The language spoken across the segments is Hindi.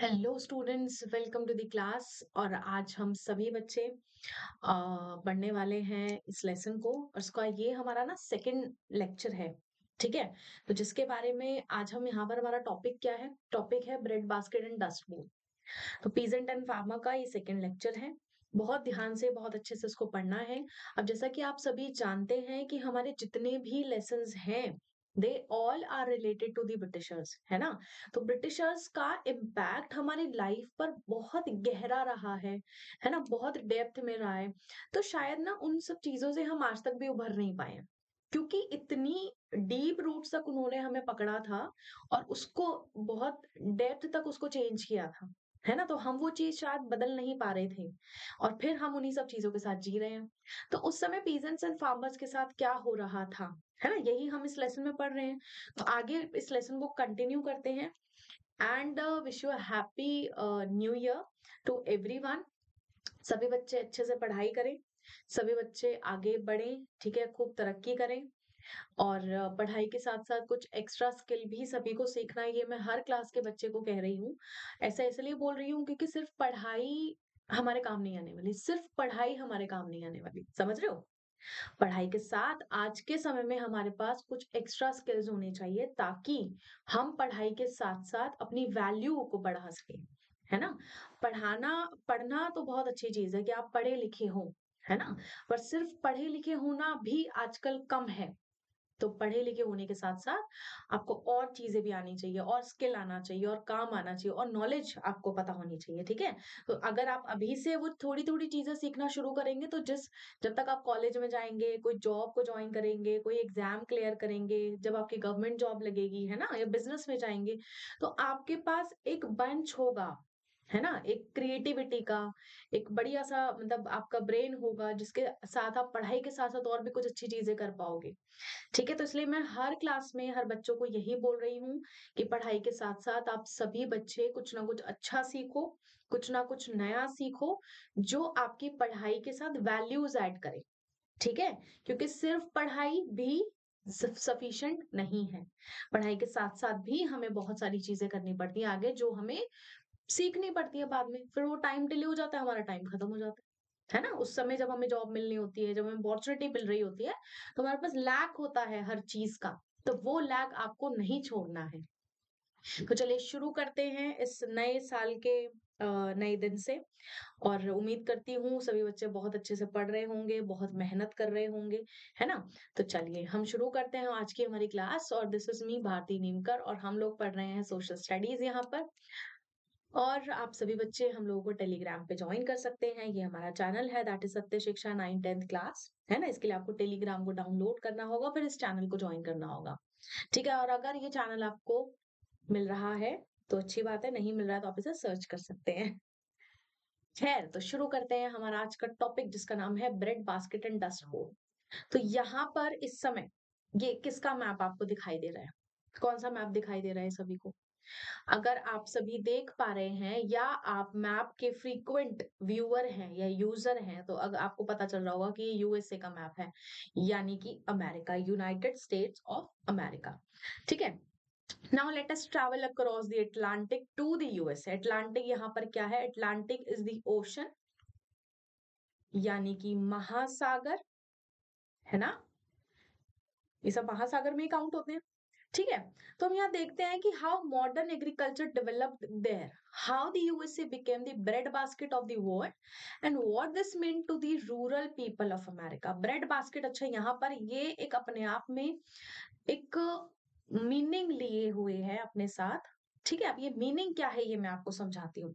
Hello students welcome to the class और आज हम सभी बच्चे पढ़ने वाले हैं इस लेसन को। और इसका ये हमारा ना सेकंड लेक्चर है। ठीक है? तो जिसके बारे में आज हम यहाँ पर हमारा टॉपिक क्या है? टॉपिक है ब्रेड बास्केट एंड डस्ट बोल तो पीजेंट एंड फार्मा का ये सेकंड लेक्चर है। बहुत ध्यान से, बहुत अच्छे से इसको पढ़ना है। अब जैसा कि आप सभी जानते हैं कि हमारे जितने भी लेसन हैं they all are related to Britishers है ना? तो ब्रिटिशर्स का इम्पैक्ट हमारी लाइफ पर बहुत गहरा रहा है है ना? बहुत डेप्थ में रहा है। तो शायद ना उन सब चीज़ों से हम आज तक भी उभर नहीं पाए क्योंकि इतनी डीप रूट तक उन्होंने हमें पकड़ा था और उसको बहुत डेप्थ तक उसको चेंज किया था, है ना? तो हम वो चीज़ शायद बदल नहीं पा रहे थे और फिर हम उन्हीं सब चीज़ों के साथ जी रहे हैं। तो उस समय पीजेंट्स एंड फार्मर्स के साथ क्या हो रहा था? है ना? यही हम इस लेसन में पढ़ रहे हैं। तो आगे इस लेसन को कंटिन्यू करते हैं। And wish you happy new year to everyone सभी बच्चे अच्छे से पढ़ाई करें। सभी बच्चे आगे बढ़ें, ठीक है? खूब तरक्की करें। और पढ़ाई के साथ साथ कुछ एक्स्ट्रा स्किल भी सभी को सीखना है। ये मैं हर क्लास के बच्चे को कह रही हूँ। ऐसा इसलिए बोल रही हूँ क्योंकि सिर्फ़ पढ़ाई हमारे काम नहीं आने वाली। सिर्फ़ पढ़ाई हमारे काम नहीं आने वाली। समझ रहे हो? पढ़ाई के साथ आज के समय में हमारे पास कुछ एक्स्ट्रा स्किल्स होने चाहिए ताकि हम पढ़ाई के साथ साथ अपनी वैल्यू को बढ़ा सके, है ना? पढ़ाना, पढ़ना तो बहुत अच्छी चीज़ है कि आप पढ़े लिखे हो, है ना? पर सिर्फ़ पढ़े लिखे होना भी आजकल कम है। तो पढ़े लिखे होने के साथ साथ आपको और चीज़ें भी आनी चाहिए, और स्किल आना चाहिए, और काम आना चाहिए, और नॉलेज आपको पता होनी चाहिए, ठीक है? तो अगर आप अभी से वो थोड़ी थोड़ी चीज़ें सीखना शुरू करेंगे तो जिस, जब तक आप कॉलेज में जाएँगे, कोई जॉब को ज्वाइन करेंगे, कोई एग्ज़ाम क्लियर करेंगे, जब आपकी गवर्नमेंट जॉब लगेगी, है ना? या बिज़नेस में जाएँगे तो आपके पास एक बंच होगा। है ना? एक क्रिएटिविटी का, एक बढ़िया सा मतलब आपका ब्रेन होगा, जिसके साथ आप पढ़ाई के साथ साथ और भी कुछ अच्छी चीज़ें कर पाओगे। ठीक है तो इसलिए मैं हर क्लास में, हर बच्चों को यही बोल रही हूँ कि पढ़ाई के साथ साथ आप सभी बच्चे कुछ ना कुछ अच्छा सीखो, कुछ ना कुछ नया सीखो, जो आपकी पढ़ाई के साथ वैल्यूज़ ऐड करे। ठीक है? क्योंकि सिर्फ़ पढ़ाई भी सफिशिएंट नहीं है। पढ़ाई के साथ साथ भी हमें बहुत सारी चीज़ें करनी पड़ती है आगे, जो हमें सीखनी पड़ती है बाद में। फिर वो टाइम डिले हो जाता है, हमारा टाइम खत्म हो जाता है। है ना? उस समय जब हमें जॉब मिलनी होती है, जब हमें अपॉर्चुनिटी मिल रही होती है तो हमारे पास लैक होता है हर चीज़ का। तो वो लैक आपको नहीं छोड़ना है। तो चलिए शुरू करते हैं इस नए साल के नए दिन से। और उम्मीद करती हूँ सभी बच्चे बहुत अच्छे से पढ़ रहे होंगे, बहुत मेहनत कर रहे होंगे, है ना? तो चलिए हम शुरू करते हैं आज की हमारी क्लास। और this is me Bharti Neemkar. और हम लोग पढ़ रहे हैं सोशल स्टडीज़ यहाँ पर। और आप सभी बच्चे हम लोगों को टेलीग्राम पे ज्वाइन कर सकते हैं। ये हमारा चैनल है दैट इज़ सत्य शिक्षा नाइन टेंथ क्लास है ना? इसके लिए आपको टेलीग्राम को डाउनलोड करना होगा, फिर इस चैनल को ज्वाइन करना होगा। ठीक है, और अगर ये चैनल आपको मिल रहा है तो अच्छी बात है, नहीं मिल रहा है तो आप इसे सर्च कर सकते हैं। खैर तो शुरू करते हैं हमारा आज का टॉपिक जिसका नाम है bread basket and dust bowl तो यहाँ पर इस समय ये किसका मैप आपको दिखाई दे रहा है? कौन सा मैप दिखाई दे रहा है सभी को? अगर आप सभी देख पा रहे हैं या आप मैप के फ्रीक्वेंट व्यूअर हैं या यूज़र हैं तो अगर आपको पता चल रहा होगा कि ये यूएसए का मैप है, यानी कि America United States of America ठीक है? Now let us travel across the Atlantic to the USA Atlantic यहाँ पर क्या है? अटलांटिक इज़ द ओशन यानी कि महासागर, है ना? ये सब महासागर में ही काउंट होते हैं। ठीक है? तो हम यहाँ देखते हैं कि how modern agriculture developed there how the USA became the bread basket of the world and what this mean to the rural people of America bread basket अच्छा यहाँ पर ये एक अपने आप में एक मीनिंग लिए हुए है अपने साथ। ठीक है, अब ये मीनिंग क्या है, ये मैं आपको समझाती हूँ।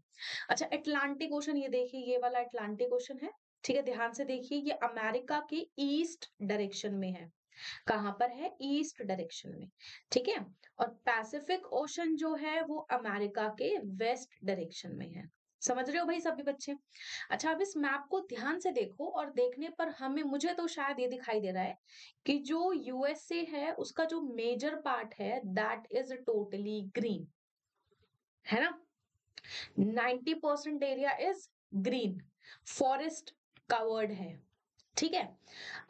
अच्छा अटलांटिक ओशन ये देखिए, ये वाला अटलांटिक ओशन है। ठीक है, ध्यान से देखिए, ये अमेरिका के ईस्ट डायरेक्शन में है। कहाँ पर है? ईस्ट डायरेक्शन में, ठीक है? और पैसिफिक ओशन जो है, वो अमेरिका के वेस्ट डायरेक्शन में है। समझ रहे हो भाई सभी बच्चे? अच्छा अब इस मैप को ध्यान से देखो और देखने पर हमें, मुझे तो शायद ये दिखाई दे रहा है कि जो यूएसए है, उसका जो मेजर पार्ट है दैट इज़ टोटली ग्रीन है ना? 90 percent area is green forest covered है। ठीक है?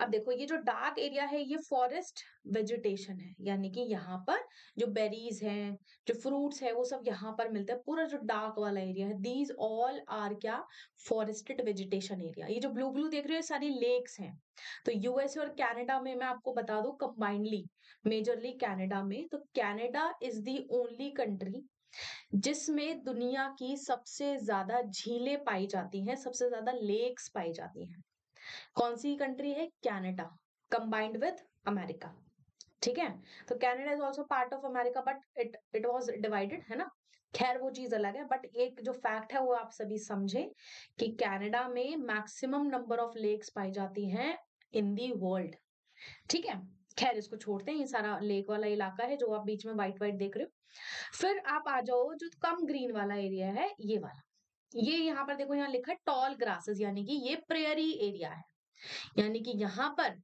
अब देखो, ये जो डार्क एरिया है, ये फॉरेस्ट वेजिटेशन है। यानी कि यहाँ पर जो बेरीज हैं, जो फ्रूट्स है, वो सब यहाँ पर मिलते हैं। पूरा जो डार्क वाला एरिया है दीज ऑल आर क्या? फॉरेस्टेड वेजिटेशन एरिया ये जो ब्लू ब्लू देख रहे हो सारी लेक्स हैं। तो यूएसए और कनाडा में मैं आपको बता दूँ कंबाइंडली मेजरली कनाडा में तो Canada is the only country जिसमें दुनिया की सबसे ज़्यादा झीलें पाई जाती हैं, सबसे ज़्यादा लेक्स पाई जाती हैं। कौन सी कंट्री है? कैनेडा कंबाइंड विद अमेरिका ठीक है? तो Canada is also part of America but it it was divided है ना? खैर, वो चीज़ अलग है बट एक जो फैक्ट है, वो आप सभी समझे कि कनाडा में मैक्सिमम नंबर ऑफ़ लेक्स पाई जाती हैं इन दी वर्ल्ड ठीक है? खैर, इसको छोड़ते हैं, ये सारा लेक वाला इलाका है, जो आप बीच में व्हाइट व्हाइट देख रहे हो। फिर आप आ जाओ, जो कम ग्रीन वाला एरिया है, ये वाला। ये यहाँ पर देखो यहाँ लिखा टॉल ग्रासेस यानी कि ये प्रेयरी एरिया है। यानी कि यहाँ पर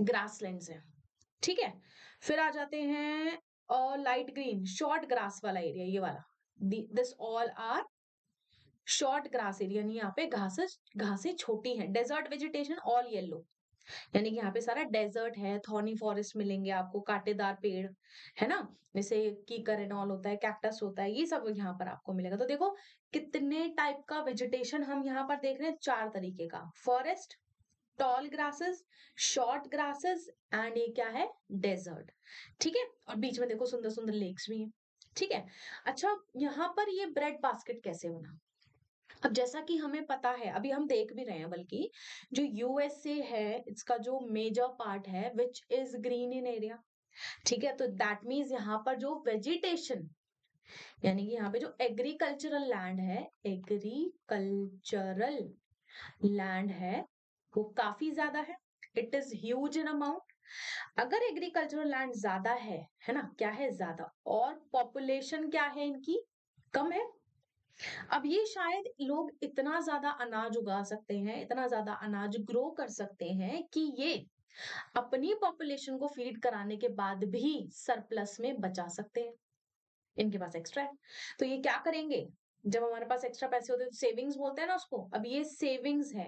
ग्रासलैंड है। ठीक है? फिर आ जाते हैं और लाइट ग्रीन शॉर्ट ग्रास वाला एरिया ये वाला। This all are short grass area यानी यहाँ पे घासेस, घासें छोटी हैं। डेजर्ट वेजिटेशन ऑल येलो यानी कि यहाँ पे सारा डेजर्ट है थॉनी फॉरेस्ट मिलेंगे आपको, कांटेदार पेड़, है ना? जैसे कीकर एंड होता है कैक्टस होता है, ये सब यहाँ पर आपको मिलेगा। तो देखो कितने टाइप का वेजिटेशन हम यहाँ पर देख रहे हैं? चार तरीके का। Forest tall grasses short grasses and ये क्या है? डेजर्ट ठीक है? और बीच में देखो सुंदर सुंदर लेक्स भी हैं। ठीक है? अच्छा यहाँ पर ये ब्रेड बास्केट कैसे बना? अब जैसा कि हमें पता है, अभी हम देख भी रहे हैं बल्कि जो यूएसए है, इसका जो मेजर पार्ट है which is green in area ठीक है? तो दैट मीन्स यहाँ पर जो वेजिटेशन यानी कि यहाँ पे जो एग्रीकल्चरल लैंड है एग्रीकल्चरल लैंड है, वो काफ़ी ज़्यादा है। It is huge in amount अगर एग्रीकल्चरल लैंड ज़्यादा है है ना? क्या है ज़्यादा? और पॉपुलेशन क्या है इनकी? कम है। अब ये शायद लोग इतना ज़्यादा अनाज उगा सकते हैं, इतना ज़्यादा अनाज ग्रो कर सकते हैं कि ये अपनी पॉपुलेशन को फ़ीड कराने के बाद भी सरप्लस में बचा सकते हैं। इनके पास एक्स्ट्रा है। तो ये क्या करेंगे? जब हमारे पास एक्स्ट्रा पैसे होते हैं तो सेविंग्स बोलते हैं ना उसको। अब ये सेविंग्स है।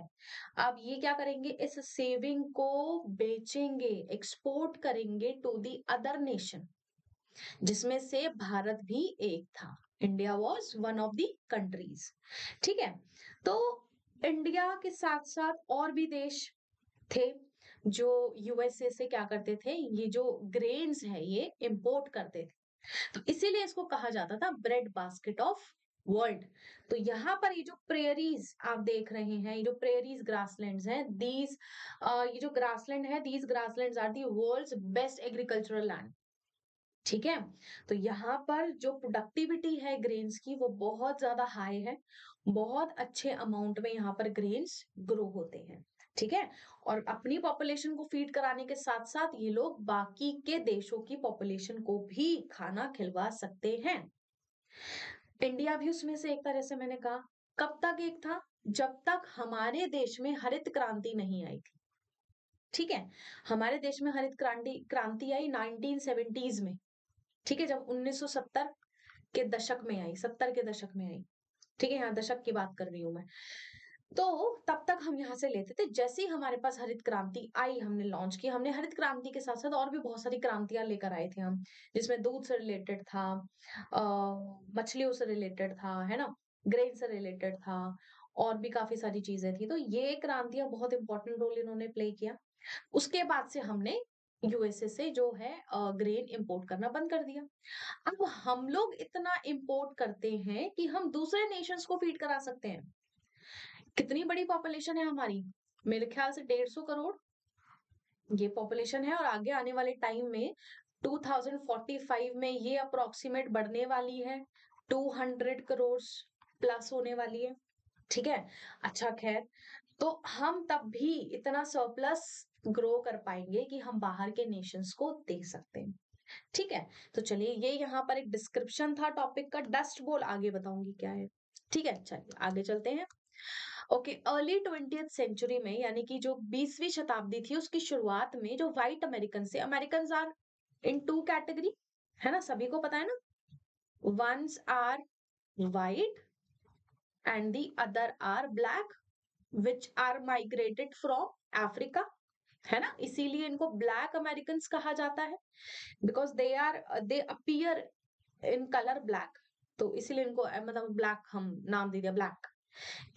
अब ये क्या करेंगे? इस सेविंग को बेचेंगे एक्सपोर्ट करेंगे टू दी अदर नेशन जिसमें से भारत भी एक था। India was one of the countries ठीक है? तो इंडिया के साथ साथ और भी देश थे, जो यूएसए से क्या करते थे? ये जो ग्रेन्स है, ये इम्पोर्ट करते थे। तो इसीलिए इसको कहा जाता था ब्रेड बास्केट ऑफ़ वर्ल्ड तो यहाँ पर ये जो प्रेयरीज आप देख रहे हैं, ये जो प्रेयरीज ग्रासलैंड्स हैं दीज ये जो ग्रासलैंड है these grasslands are the world's best agricultural land ठीक है? तो यहाँ पर जो प्रोडक्टिविटी है ग्रेन्स की, वो बहुत ज़्यादा हाई है, बहुत अच्छे अमाउंट में यहाँ पर ग्रेन्स ग्रो होते हैं। ठीक है? और अपनी पॉपुलेशन को फ़ीड कराने के साथ साथ ये लोग बाकी के देशों की पॉपुलेशन को भी खाना खिलवा सकते हैं। इंडिया भी उसमें से एक तरह से मैंने कहा, कब तक एक था? जब तक हमारे देश में हरित क्रांति नहीं आई थी। ठीक है? हमारे देश में हरित क्रांति क्रांति आई 1970s में। ठीक है? जब 1970 के दशक में आई 70 के दशक में आई। ठीक है? यहाँ दशक की बात कर रही हूँ मैं। तो तब तक हम यहाँ से लेते थे। जैसे ही हमारे पास हरित क्रांति आई, हमने लॉन्च की। हमने हरित क्रांति के साथ साथ और भी बहुत सारी क्रांतियाँ लेकर आए थे हम, जिसमें दूध से रिलेटेड था मछलियों से रिलेटेड था, है ना? ग्रेन से रिलेटेड था, और भी काफ़ी सारी चीज़ें थी। तो ये क्रांतियाँ बहुत इंपॉर्टेंट रोल इन्होंने प्ले किया। उसके बाद से हमने यूएसए से जो है ग्रेन इंपोर्ट करना बंद कर दिया। अब हम लोग इतना इंपोर्ट करते हैं कि हम दूसरे नेशंस को फ़ीड करा सकते हैं। कितनी बड़ी पॉपुलेशन है हमारी? मेरे ख्याल से डेढ़ सौ करोड़ ये पॉपुलेशन है और आगे आने वाले टाइम में 2045 में ये अप्रोक्सीमेट बढ़ने वाली है। 200 करोड़ प्लस होने वाली है। ठीक है? अच्छा खैर। तो हम तब भी इतना सरप्लस ग्रो कर पाएँगे कि हम बाहर के नेशंस को दे सकते हैं। ठीक है? तो चलिए, ये यहाँ पर एक डिस्क्रिप्शन था टॉपिक का। डस्ट बोल आगे बताऊँगी क्या है। ठीक है? चलिए, आगे चलते हैं। ओके, अर्ली ट्वेंटी सेंचुरी में, यानी कि जो बीसवीं शताब्दी थी, उसकी शुरुआत में जो व्हाइट अमेरिकन से American are in two category है ना? सभी को पता है ना? Ones are white and the other are black which are migrated from Africa है ना? इसीलिए इनको ब्लैक अमेरिकन कहा जाता है because they are they appear in colour black तो इसीलिए इनको मतलब ब्लैक हम नाम दे दिया ब्लैक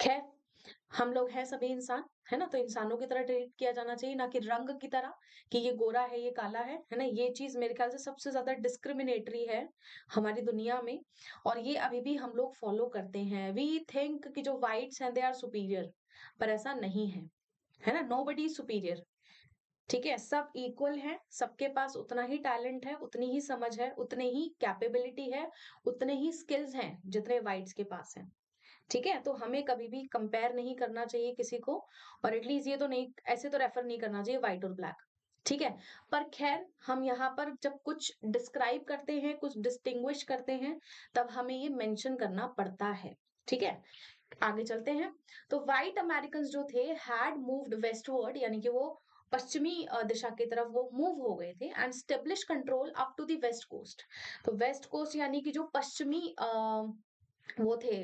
खैर हम लोग हैं सभी इंसान, है ना? तो इंसानों की तरह ट्रीट किया जाना चाहिए, ना कि रंग की तरह कि ये गोरा है, ये काला है है ना? ये चीज़ मेरे ख्याल से सबसे ज़्यादा डिस्क्रिमिनेटरी है हमारी दुनिया में। और ये अभी भी हम लोग फॉलो करते हैं। वी थिंक कि जो वाइट्स हैं दे आर सुपीरियर पर ऐसा नहीं है है ना? नो बडी सुपीरियर ठीक है? सब इक्वल है, सबके पास उतना ही टैलेंट है, उतनी ही समझ है, उतने ही कैपेबिलिटी है, उतने ही स्किल्स हैं, जितने वाइट्स के पास हैं। ठीक है? तो हमें कभी भी कंपेयर नहीं करना चाहिए किसी को और एटलीस्ट ये तो नहीं, ऐसे तो रेफर नहीं करना चाहिए व्हाइट और ब्लैक ठीक है? पर खैर, हम यहाँ पर जब कुछ डिस्क्राइब करते हैं, कुछ डिस्टिंग्विश करते हैं, तब हमें ये मेंशन करना पड़ता है, ठीक है? आगे चलते हैं। तो व्हाइट अमेरिकन जो थे हैड मूव्ड वेस्टवर्ड यानी कि वो पश्चिमी दिशा की तरफ़ वो मूव हो गए थे and establish control up to the west coast तो वेस्ट कोस्ट यानी कि जो पश्चिमी वो थे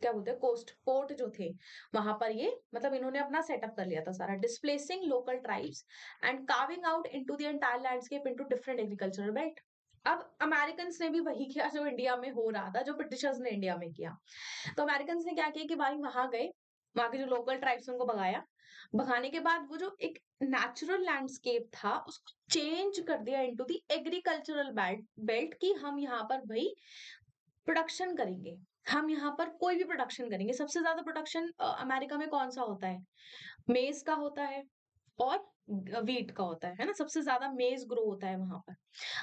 क्या बोलते हैं कोस्ट पोर्ट जो थे, वहाँ पर ये मतलब इन्होंने अपना सेटअप कर लिया था सारा displacing local tribes and carving out into the landscape into different agricultural belt अब अमेरिकन ने भी वही किया जो इंडिया में हो रहा था, जो ब्रिटिशर्स ने इंडिया में किया। तो अमेरिकन ने क्या किया कि भाई वहाँ गए, वहाँ के जो लोकल ट्राइब्स उनको भगाया। भगाने के बाद वो जो एक नेचुरल लैंडस्केप था, उसको चेंज कर दिया into the agricultural belt belt की हम यहाँ पर भाई प्रोडक्शन करेंगे। हम यहाँ पर कोई भी प्रोडक्शन करेंगे। सबसे ज़्यादा प्रोडक्शन अमेरिका में कौन सा होता है? मेज का होता है और वीट का होता है है ना? सबसे ज़्यादा मेज ग्रो होता है वहाँ पर।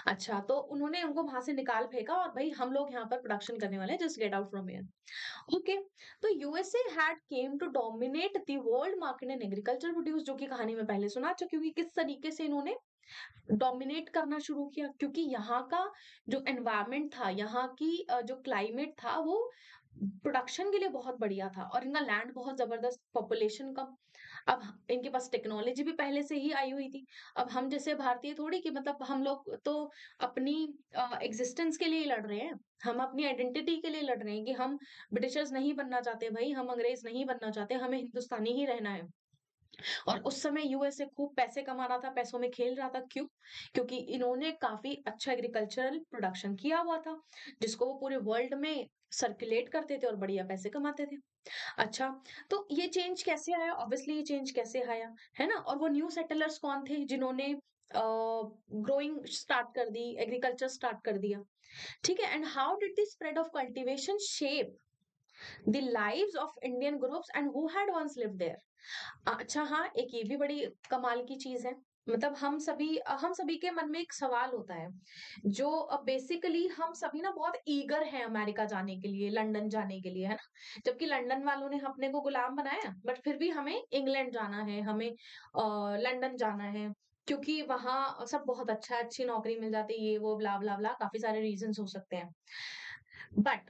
अच्छा तो उन्होंने उनको वहाँ से निकाल फेंका और भाई हम लोग यहाँ पर प्रोडक्शन करने वाले हैं just get out from air okay तो USA had came to dominate the world market in agriculture produce जो की कहानी में पहले सुना अच्छा क्योंकि किस तरीके से इन्होंने डोमिनेट करना शुरू किया, क्योंकि यहाँ का जो एनवायरमेंट था, यहाँ की जो क्लाइमेट था, वो प्रोडक्शन के लिए बहुत बढ़िया था और इनका लैंड बहुत ज़बरदस्त पॉपुलेशन कम। अब इनके पास टेक्नोलॉजी भी पहले से ही आई हुई थी। अब हम जैसे भारतीय थोड़ी कि मतलब हम लोग तो अपनी एग्जिस्टेंस के लिए ही लड़ रहे हैं। हम अपनी आइडेंटिटी के लिए लड़ रहे हैं कि हम ब्रिटिशर्स नहीं बनना चाहते भाई, हम अंग्रेज़ नहीं बनना चाहते, हमें हिंदुस्तानी ही रहना है। और उस समय यूएसए खूब पैसे कमा रहा था पैसों में खेल रहा था। क्यों? क्योंकि इन्होंने काफ़ी अच्छा एग्रीकल्चरल प्रोडक्शन किया हुआ था जिसको वो पूरे वर्ल्ड में सर्कुलेट करते थे और बढ़िया पैसे कमाते थे। अच्छा तो ये चेंज कैसे आया? ऑब्वियसली ये चेंज कैसे आया है ना? और वो न्यू सेटलर्स कौन थे जिन्होंने ग्रोइंग uh, स्टार्ट कर दी एग्रीकल्चर स्टार्ट कर दिया? ठीक है and how did the spread of cultivation shape the lives of Indian groups and who had once lived there अच्छा हाँ एक ये भी बड़ी कमाल की चीज़ है। मतलब हम सभी हम सभी के मन में एक सवाल होता है, जो बेसिकली हम सभी ना बहुत ईगर हैं अमेरिका जाने के लिए, लंदन जाने के लिए, है ना? जबकि लंदन वालों ने अपने को गुलाम बनाया बट फिर भी हमें इंग्लैंड जाना है, हमें लंदन जाना है, क्योंकि वहाँ सब बहुत अच्छा अच्छी नौकरी मिल जाती है, ये, वो, ब्ला ब्ला ब्ला, काफ़ी सारे रीजन हो सकते हैं। बट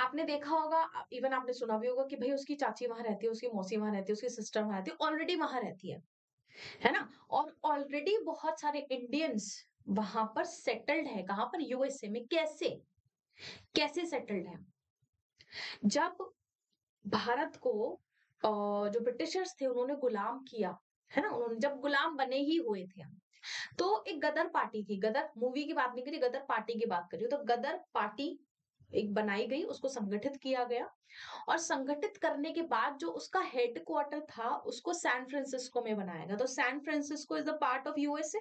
आपने देखा होगा इवन आपने सुना भी होगा कि भाई उसकी चाची वहाँ रहती है, उसकी मौसी वहाँ रहती है, उसकी सिस्टर वहाँ रहती है ऑलरेडी वहाँ रहती है है ना? और ऑलरेडी बहुत सारे इंडियंस वहाँ पर सेटल्ड है। कहाँ पर? यूएसए में। कैसे? कैसे सेटल्ड है? जब भारत को जो ब्रिटिशर्स थे, उन्होंने गुलाम किया, है ना? उन्होंने, जब गुलाम बने ही हुए थे तो एक गदर पार्टी थी। गदर मूवी की बात नहीं करी, गदर पार्टी की बात करी। तो गदर पार्टी एक बनाई गई, उसको संगठित किया गया और संगठित करने के बाद जो उसका हेड क्वार्टर था, उसको सैन फ्रांसिस्को में बनाया गया। तो San Francisco is the part of USA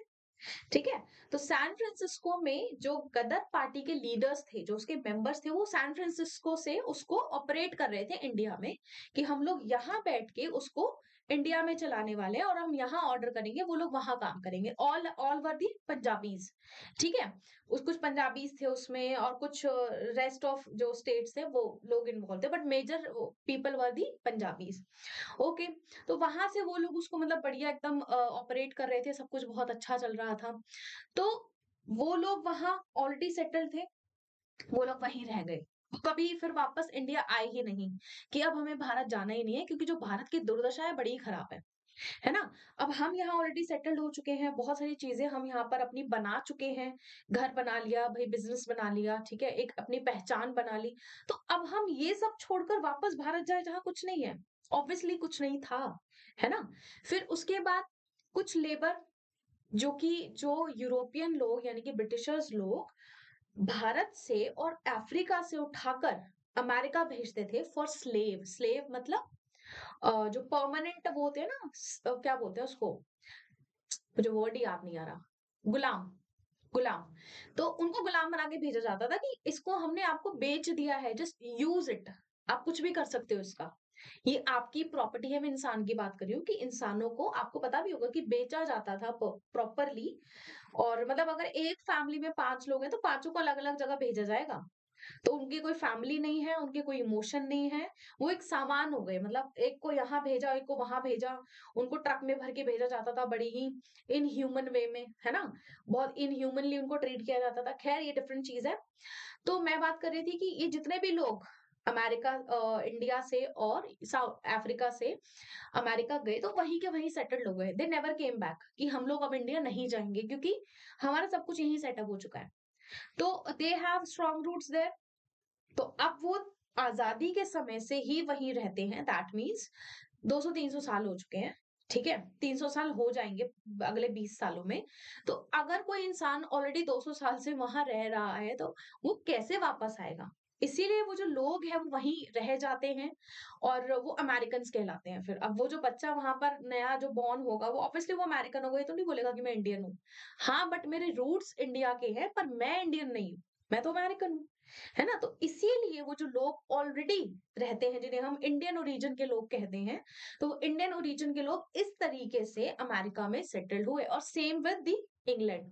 ठीक है? तो सैन फ्रांसिस्को में जो गदर पार्टी के लीडर्स थे, जो उसके मेंबर्स थे, वो सैन फ्रांसिस्को से उसको ऑपरेट कर रहे थे इंडिया में कि हम लोग यहाँ बैठ के उसको इंडिया में चलाने वाले और हम यहाँ ऑर्डर करेंगे, वो लोग वहाँ काम करेंगे। All all over the Punjabis ठीक है? उस, कुछ पंजाबीज थे उसमें और कुछ रेस्ट ऑफ़ जो स्टेट्स थे वो लोग इन्वॉल्व थे but major people were the Punjabis okay तो वहाँ से वो लोग उसको मतलब बढ़िया एकदम ऑपरेट कर रहे थे, सब कुछ बहुत अच्छा चल रहा था। तो वो लोग वहाँ ऑलरेडी सेटल थे, वो लोग वहीं रह गए। कभी फिर वापस इंडिया आए ही नहीं कि अब हमें भारत जाना ही नहीं है, क्योंकि जो भारत की दुर्दशा है, बड़ी खराब है। है ना? अब हम यहाँ ऑलरेडी सेटल्ड हो चुके हैं, बहुत सारी चीज़ें हम यहाँ पर अपनी बना चुके हैं। घर बना लिया, भाई बिज़नेस बना लिया, ठीक है? एक अपनी पहचान बना ली। तो अब हम ये सब छोड़कर वापस भारत जाए जहाँ कुछ नहीं है। ऑब्वियसली कुछ नहीं था, है ना? फिर उसके बाद कुछ लेबर जो कि जो यूरोपियन लोग, यानी कि ब्रिटिशर्स लोग भारत से और अफ्रीका से उठाकर अमेरिका भेजते थे फॉर स्लेव स्लेव मतलब जो परमानेंट वो होते हैं ना क्या बोलते हैं उसको? मुझे वर्ड ही याद नहीं आ रहा। गुलाम। गुलाम। तो उनको गुलाम बना के भेजा जाता था कि इसको हमने आपको बेच दिया है जस्ट यूज़ इट आप कुछ भी कर सकते हो इसका। ये आपकी प्रॉपर्टी है, मैं इंसान की बात कर रही हूँ कि इंसानों को, आपको पता भी होगा कि बेचा जाता था प्रॉपरली और मतलब अगर एक फैमिली में पाँच लोग हैं तो पाँचों को अलग अलग जगह भेजा जाएगा। तो उनकी कोई फैमिली नहीं है, उनके कोई इमोशन नहीं है, वो एक सामान हो गए। मतलब एक को यहाँ भेजा, एक को वहाँ भेजा, उनको ट्रक में भर के भेजा जाता था बड़ी ही इन ह्यूमन वे में, है ना? बहुत इन ह्यूमनली उनको ट्रीट किया जाता था। खैर, ये डिफरेंट चीज़ है। तो मैं बात कर रही थी कि ये जितने भी लोग अमेरिका इंडिया से और साउथ अफ्रीका से अमेरिका गए तो वहीं के वहीं सेटल्ड हो गए। दे नेवर केम बैक कि हम लोग अब इंडिया नहीं जाएँगे क्योंकि हमारा सब कुछ यहीं सेटअप हो चुका है। तो they have strong roots there तो अब वो आज़ादी के समय से ही वहीं रहते हैं। दैट मीन्स 200-300 साल हो चुके हैं, ठीक है? 300 साल हो जाएँगे अगले 20 सालों में। तो अगर कोई इंसान ऑलरेडी 200 साल से वहाँ रह रहा है तो वो कैसे वापस आएगा? इसीलिए वो जो लोग हैं, वो वहीं रह जाते हैं और वो अमेरिकन कहलाते हैं फिर। अब वो जो बच्चा वहाँ पर नया जो बॉर्न होगा, वो ऑब्वियसली वो अमेरिकन होगा, ये तो नहीं बोलेगा कि मैं इंडियन हूँ। हाँ बट मेरे रूट्स इंडिया के हैं, पर मैं इंडियन नहीं हूँ, मैं तो अमेरिकन हूँ, है ना? तो इसीलिए वो जो लोग ऑलरेडी रहते हैं, जिन्हें हम इंडियन ओरिजिन के लोग कहते हैं तो इंडियन ओरिजिन के लोग इस तरीके से अमेरिका में सेटल्ड हुए और same with England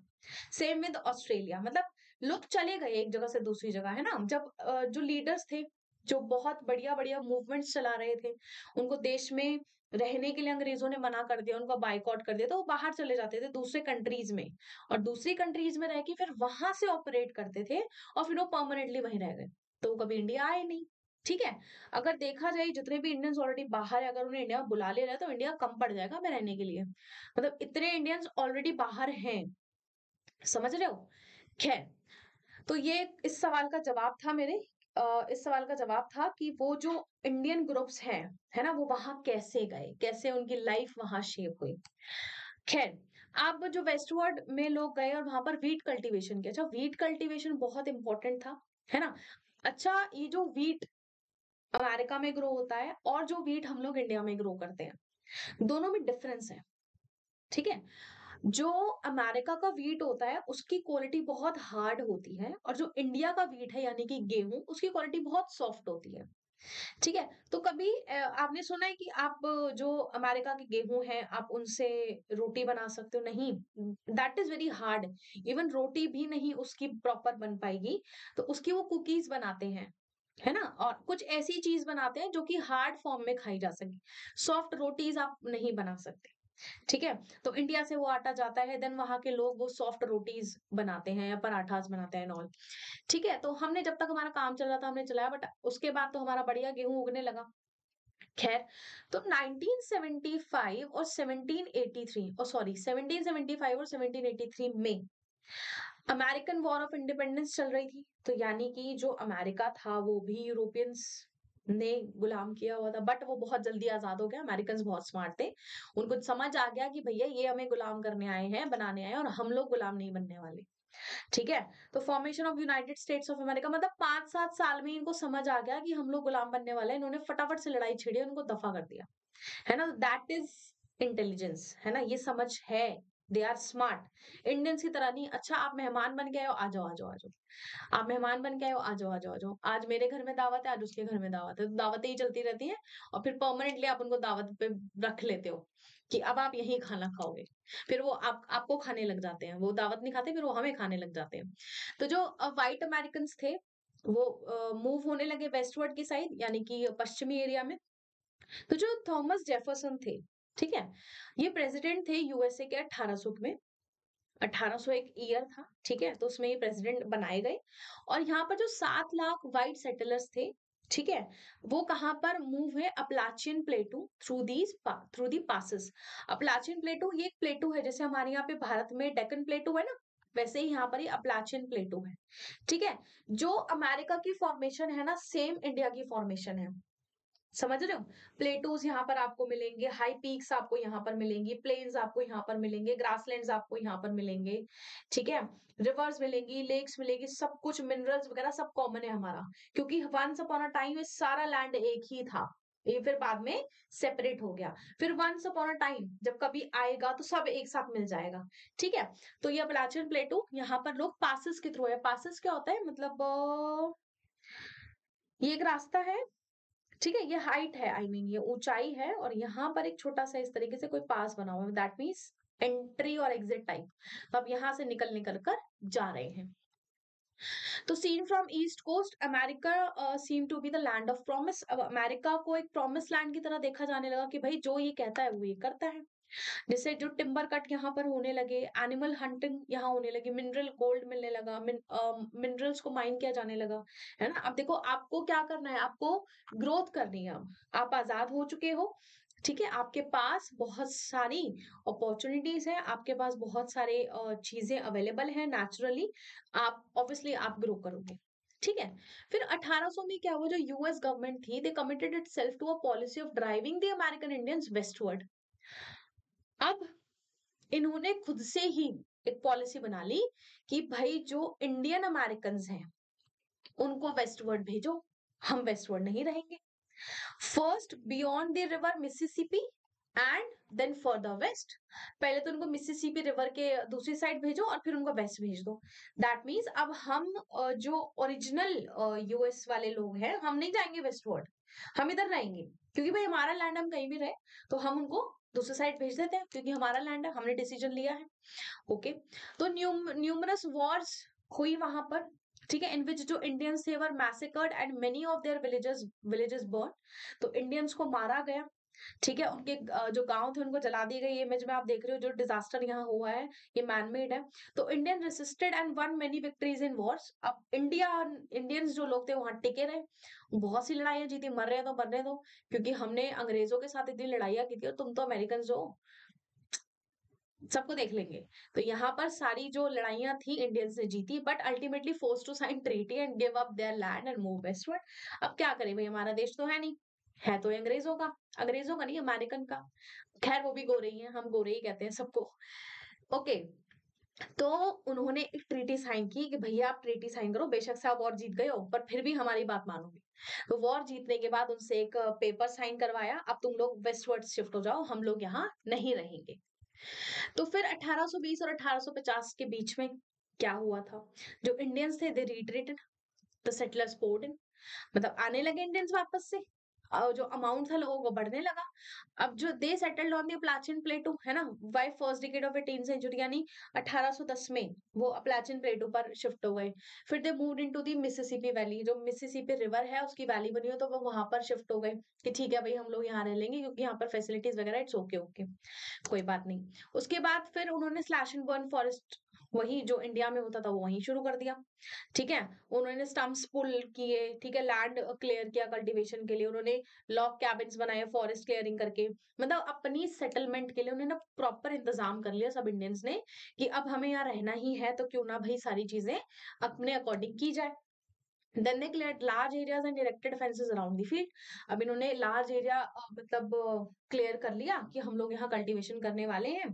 same with Australia मतलब लोग चले गए एक जगह से दूसरी जगह, है ना? जब जो लीडर्स थे, जो बहुत बढ़िया बढ़िया मूवमेंट्स चला रहे थे, उनको देश में रहने के लिए अंग्रेज़ों ने मना कर दिया, उनका बाइकआउट कर दिया तो वो बाहर चले जाते थे दूसरे कंट्रीज़ में। और दूसरी कंट्रीज़ में रह के फिर वहाँ से ऑपरेट करते थे और फिर वो परमानेंटली वहीं रह गए। तो वो कभी इंडिया आए नहीं, ठीक है? अगर देखा जाए, जितने भी इंडियंस ऑलरेडी बाहर है, अगर उन्हें इंडिया बुला ले रहा है तो इंडिया कम पड़ जाएगा मैं रहने के लिए। मतलब इतने इंडियंस ऑलरेडी बाहर हैं, समझ रहे हो? खैर तो ये इस सवाल का जवाब था मेरे। इस सवाल का जवाब था कि वो जो इंडियन ग्रुप्स हैं, है ना, वो वहाँ कैसे गए? कैसे उनकी लाइफ वहाँ शेप हुई? खैर अब जो वेस्टवर्ड में लोग गए और वहाँ पर वीट कल्टीवेशन किया अच्छा वीट कल्टीवेशन बहुत इंपॉर्टेंट था, है ना? अच्छा ये जो वीट अमेरिका में ग्रो होता है और जो वीट हम लोग इंडिया में ग्रो करते हैं, दोनों में डिफरेंस है, ठीक है? जो अमेरिका का वीट होता है, उसकी क्वालिटी बहुत हार्ड होती है और जो इंडिया का वीट है, यानी कि गेहूँ, उसकी क्वालिटी बहुत सॉफ्ट होती है। ठीक है? तो कभी आपने सुना है कि आप, जो अमेरिका के गेहूँ हैं, आप उनसे रोटी बना सकते हो? नहीं। That is very hard even रोटी भी नहीं उसकी प्रॉपर बन पाएगी। तो उसकी वो कुकीज बनाते हैं, है ना? और कुछ ऐसी चीज़ बनाते हैं जो कि हार्ड फॉर्म में खाई जा सके। सॉफ्ट रोटीज आप नहीं बना सकते। ठीक है? तो इंडिया से वो आटा जाता है देन वहाँ के लोग वो सॉफ्ट रोटीज बनाते हैं या पराठास बनाते हैं ऑल ठीक है? तो हमने जब तक हमारा काम चल रहा था, हमने चलाया बट उसके बाद तो हमारा बढ़िया गेहूँ उगने लगा। खैर तो 1975 और 1783 और सॉरी 1775 और 1783 में अमेरिकन वॉर ऑफ़ इंडिपेंडेंस चल रही थी। तो यानी कि जो अमेरिका था, वो भी यूरोपियंस ने गुलाम किया हुआ था बट वो बहुत जल्दी आज़ाद हो गया अमेरिकन बहुत स्मार्ट थे। उनको समझ आ गया कि भैया ये हमें गुलाम करने आए हैं, बनाने आए हैं और हम लोग गुलाम नहीं बनने वाले। ठीक है? तो formation of United States of America मतलब पाँच सात साल में इनको समझ आ गया कि हम लोग गुलाम बनने वाले हैं, इन्होंने फटाफट से लड़ाई छिड़ी उनको दफ़ा कर दिया। है ना? दैट इज़ इंटेलिजेंस है ना? ये समझ है। दे आर स्मार्ट इंडियंस की तरह नहीं अच्छा आप मेहमान बन गए हो, आ जाओ आ जाओ आ जाओ। आप मेहमान बन गए हो, आ जाओ आ जाओ आ जाओ। आज मेरे घर में दावत है, आज उसके घर में दावत है। तो दावतें ही चलती रहती है और फिर परमानेंटली आप उनको दावत पे रख लेते हो कि अब आप यही खाना खाओगे। फिर वो आप, आपको खाने लग जाते हैं। वो दावत नहीं खाते, फिर वो हमें खाने लग जाते हैं। तो जो व्हाइट अमेरिकन थे, वो मूव होने लगे वेस्टवर्ड की साइड यानी कि पश्चिमी एरिया में। तो जो थॉमस जेफरसन थे ठीक है? ये प्रेसिडेंट थे यूएसए के 1800 में। 1800 एक ईयर था, ठीक है? तो उसमें ये प्रेसिडेंट बनाए गए। और यहाँ पर जो सात लाख वाइट सेटलर्स थे, ठीक है? वो कहाँ पर मूव है Appalachian plateau through these through the passes Appalachian plateau ये एक प्लेटू है, जैसे हमारे यहाँ पे भारत में डेकन प्लेटू है ना, वैसे ही यहाँ पर ये अपलाचियन प्लेटू है। ठीक है? जो अमेरिका की फॉर्मेशन है ना सेम इंडिया की फॉर्मेशन है। समझ रहे हो? प्लेटोज यहाँ पर आपको मिलेंगे हाई पीक्स आपको यहाँ पर मिलेंगी प्लेन्स आपको यहाँ पर मिलेंगे ग्रासलैंड्स आपको यहाँ पर मिलेंगे, ठीक है? रिवर्स मिलेंगी लेक्स मिलेंगी, सब कुछ मिनरल्स वगैरह सब कॉमन है हमारा, क्योंकि वंस अपॉन अ टाइम सारा लैंड एक ही था, ये फिर बाद में सेपरेट हो गया। फिर वंस अपॉन अ टाइम जब कभी आएगा तो सब एक साथ मिल जाएगा, ठीक है? तो ये अपलाचियन प्लेटो यहाँ पर लोग पासिस के थ्रू है। पासिस क्या होता है? मतलब ये एक रास्ता है ठीक है ये हाइट है आई I मीन mean, ये ऊंचाई है और यहाँ पर एक छोटा सा इस तरीके से कोई पास बना हुआ है दैट मीन्स एंट्री और एग्जिट टाइप तो आप यहाँ से निकल निकल कर जा रहे हैं। तो seen from east coast America seem to be the land of promise अब अमेरिका को एक प्रॉमिस लैंड की तरह देखा जाने लगा कि भाई जो ये कहता है वो ये करता है। जैसे जो टिम्बर कट यहाँ पर होने लगे एनिमल हंटिंग यहाँ होने लगी मिनरल गोल्ड मिलने लगा मिन, मिनरल्स को माइन किया जाने लगा है ना? अब देखो आपको क्या करना है आपको ग्रोथ करनी है अब। आप आज़ाद हो चुके हो ठीक है? आपके पास बहुत सारी अपॉर्चुनिटीज़ है आपके पास बहुत सारे चीज़ें अवेलेबल है नेचुरली आप ऑब्वियसली आप ग्रो करोगे ठीक है? फिर 1800 में क्या हुआ? जो यूएस गवर्नमेंट थी they committed itself to a policy of driving the American Indians westward अब इन्होंने खुद से ही एक पॉलिसी बना ली कि भाई जो इंडियन अमेरिकन हैं, उनको वेस्टवर्ड भेजो, हम वेस्टवर्ड नहीं रहेंगे। First beyond the river Mississippi and then further west पहले तो उनको मिसिसिपी रिवर के दूसरी साइड भेजो और फिर उनको वेस्ट भेज दो। दैट मीन्स अब हम जो ओरिजिनल यूएस वाले लोग हैं, हम नहीं जाएँगे वेस्टवर्ड हम इधर रहेंगे। क्योंकि भाई हमारा लैंड हम कहीं भी रहे तो हम उनको दूसरी साइड भेज देते हैं, क्योंकि हमारा लैंड है, हमने डिसीज़न लिया है। ओके तो न्यूमरस वॉर्स हुई वहाँ पर, ठीक है? इन विच जो इंडियंस थे were massacred and many of their villages villages burn तो इंडियंस को मारा गया। ठीक है, उनके जो गाँव थे उनको जला दिए गए ये इमेज में आप देख रहे हो, जो डिजास्टर यहाँ हुआ है, ये मैनमेड है। तो Indian resisted and won many victories in wars अब इंडिया इंडियंस जो लोग थे वहाँ टिके रहे। बहुत सी लड़ाइयाँ जीती, मर रहे तो मर रहे तो क्योंकि हमने अंग्रेज़ों के साथ इतनी लड़ाइयाँ की थी और तुम तो अमेरिकन हो। सबको देख लेंगे। तो यहाँ पर सारी जो लड़ाइयाँ थी इंडियंस ने जीती but ultimately force to sign treaty and give up their land and move westward अब क्या करें भाई, हमारा देश तो है नहीं। है तो अंग्रेज़ों का अंग्रेज़ों का नहीं, अमेरिकन का। खैर, वो भी गोरे ही है, हम गोरे ही कहते हैं सबको। ओके तो उन्होंने एक ट्रीटी साइन की कि भैया आप ट्रीटी साइन करो, बेशक से आप वॉर जीत गए हो, पर फिर भी हमारी बात मानोगे। तो वॉर जीतने के बाद उनसे एक पेपर साइन करवाया, अब तुम लोग वेस्टवर्ड शिफ्ट हो जाओ, हम लोग यहाँ नहीं रहेंगे। तो फिर 1820 और 1850 के बीच में क्या हुआ था? जो इंडियंस थे they retreated the settlers port मतलब आने लगे इंडियंस वापस से? जो अमाउंट था लोगों को बढ़ने लगा। अब जो they settled on the Appalachian plateau है ना? By first decade of eighteen century यानी 1810 में वो प्लाचिन प्लेटो पर शिफ्ट हो गए। फिर they move into the Mississippi valley जो मिसिसिपी रिवर है, उसकी वैली बनी हो तो वो वहाँ पर शिफ्ट हो गए कि ठीक है भाई, हम लोग यहाँ रह लेंगे, क्योंकि यहाँ पर फैसिलिटीज़ वगैरह इट्स ओके ओके कोई बात नहीं। उसके बाद फिर उन्होंने स्लैश एंड बर्न फॉरेस्ट वही जो इंडिया में होता था, वो वहीं शुरू कर दिया। ठीक है? उन्होंने स्टम्प्स पुल किए, ठीक है? लैंड क्लियर किया कल्टीवेशन के लिए। उन्होंने लॉक कैबिन्स बनाए फॉरेस्ट क्लियरिंग करके। मतलब अपनी सेटलमेंट के लिए उन्होंने प्रॉपर इंतज़ाम कर लिया सब इंडियंस ने कि अब हमें यहाँ रहना ही है तो क्यों ना भाई सारी चीज़ें अपने अकॉर्डिंग की जाए। Then they cleared large areas and erected fences around the field अब इन्होंने लार्ज एरिया मतलब क्लियर कर लिया कि हम लोग यहाँ कल्टीवेशन करने वाले हैं।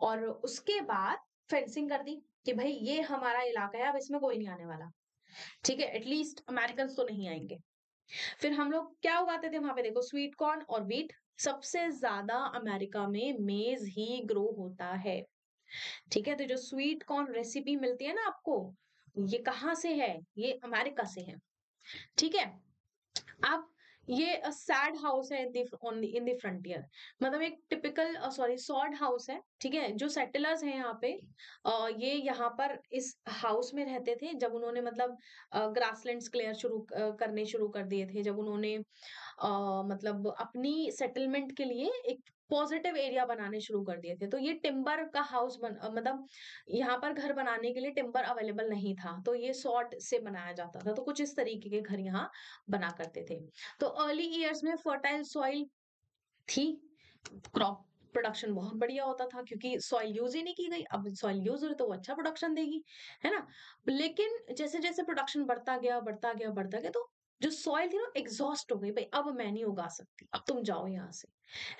और उसके बाद फेंसिंग कर दी कि भाई ये हमारा इलाका है, अब इसमें कोई नहीं आने वाला। ठीक है एटलीस्ट अमेरिकन तो नहीं आएँगे। फिर हम लोग क्या उगाते थे वहाँ पे? देखो स्वीट कॉर्न और वीट सबसे ज़्यादा अमेरिका में मेज ही ग्रो होता है। ठीक है तो जो स्वीट कॉर्न रेसिपी मिलती है ना आपको, ये कहाँ से है? ये अमेरिका से है। ठीक है, अब ये सैड हाउस है इन फ्रंटियर मतलब एक टिपिकल सॉरी सॉर्ड हाउस है ठीक है? जो सेटलर्स हैं यहाँ पे uh, ये यहाँ पर इस हाउस में रहते थे जब उन्होंने मतलब ग्रासलैंड्स क्लियर शुरू करने शुरू कर दिए थे जब उन्होंने uh, मतलब अपनी सेटलमेंट के लिए एक पॉजिटिव एरिया बनाने शुरू कर दिए थे। तो ये टिम्बर का हाउस बन मतलब यहाँ पर घर बनाने के लिए टिम्बर अवेलेबल नहीं था तो ये सॉर्ट से बनाया जाता था। तो कुछ इस तरीके के घर यहाँ बना करते थे। तो अर्ली ईयर्स में फर्टाइल सॉइल थी। क्रॉप प्रोडक्शन बहुत बढ़िया होता था, क्योंकि सॉइल यूज़ ही नहीं की गई। अब सॉइल यूज़ हो रही तो वो अच्छा प्रोडक्शन देगी, है ना? लेकिन जैसे जैसे प्रोडक्शन बढ़ता गया बढ़ता गया बढ़ता गया तो जो सॉइल थी ना एग्जॉस्ट हो गई, भाई, अब मैं नहीं उगा सकती, अब तुम जाओ यहाँ से।